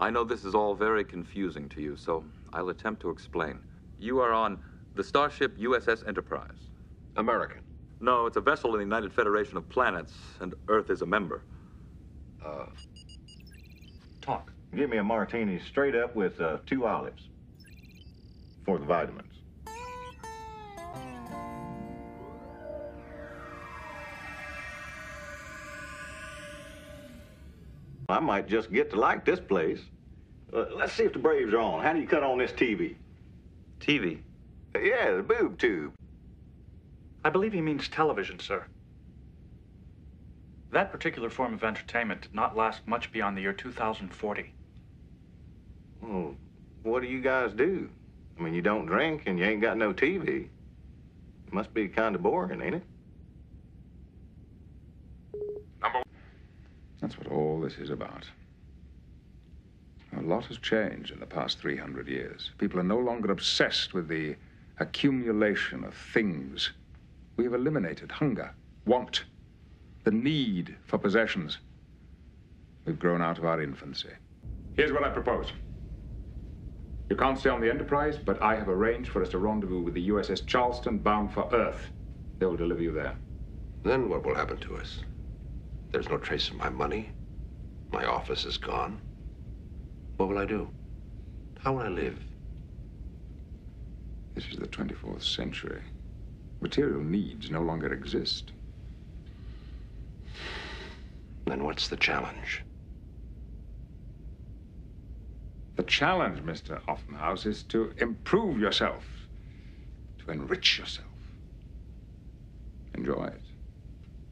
I know this is all very confusing to you, so I'll attempt to explain. You are on the starship USS Enterprise. American. No, it's a vessel in the United Federation of Planets, and Earth is a member. Uh, Talk. Give me a martini straight up with uh, two olives for the vitamins. I might just get to like this place. Uh, let's see if the Braves are on. How do you cut on this TV? TV. Yeah, the boob tube. I believe he means television, sir. That particular form of entertainment did not last much beyond the year 2040. Well, what do you guys do? I mean, you don't drink and you ain't got no TV. It must be kind of boring, ain't it? That's what all this is about. A lot has changed in the past 300 years. People are no longer obsessed with the accumulation of things. We have eliminated hunger, want, the need for possessions. We've grown out of our infancy. Here's what I propose. You can't stay on the Enterprise, but I have arranged for us to rendezvous with the USS Charleston bound for Earth. They will deliver you there. then what will happen to us? There's no trace of my money. My office is gone. What will I do? How will I live? This is the 24th century. Material needs no longer exist. Then what's the challenge? The challenge, Mr. Offenhouse, is to improve yourself, to enrich yourself. Enjoy it.